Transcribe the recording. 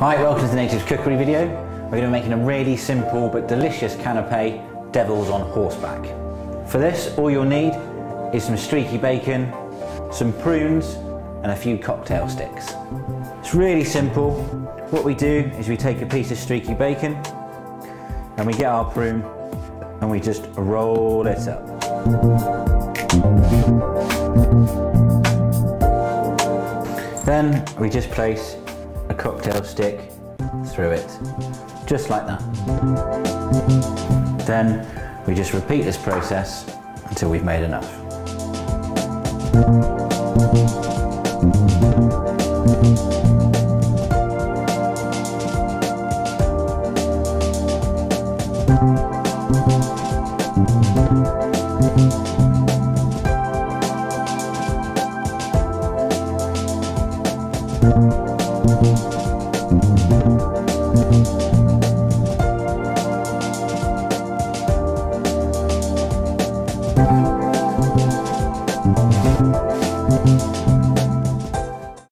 Hi, welcome to the Natives Cookery video. We're going to be making a really simple but delicious canapé, devils on horseback. For this, all you'll need is some streaky bacon, some prunes, and a few cocktail sticks. It's really simple. What we do is we take a piece of streaky bacon and we get our prune and we just roll it up. Then we just place a cocktail stick through it, just like that. Then we just repeat this process until we've made enough. Thank you.